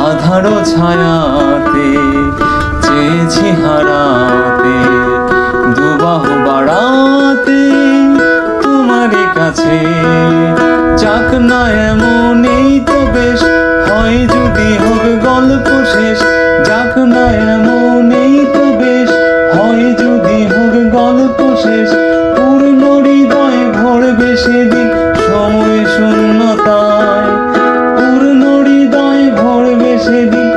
আধারো ছায়াতে চেয়েছি হারাতে দুবাহ বাড়াতে তোমারই কাছে। যাক না এমনই তো বেশ, হয় যদি হোক গল্প শেষ। যাক না এমনই তো বেশ, হয় যদি হোক গল্প শেষ। সেদিন